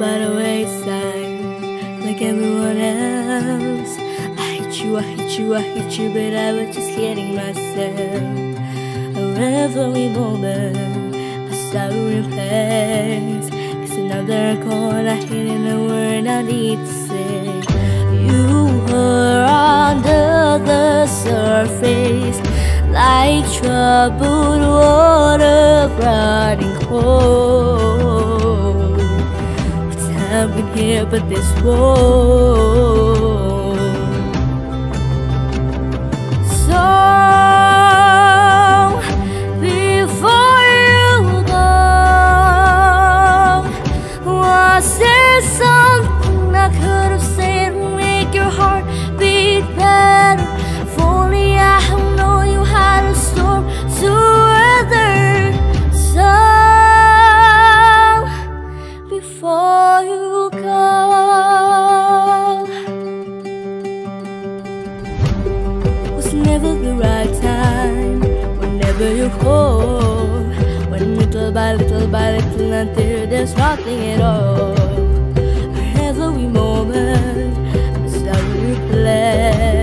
by the wayside like everyone else. I hate you, I hate you, I hate you, but I was just kidding myself. A every moment, I saw your place. It's another call I hit in the word I need to say. You were under the surface, like troubled water running cold. Here but this war? Never the right time Whenever you call When little by little by little until there's nothing at all. Every moment I start to replay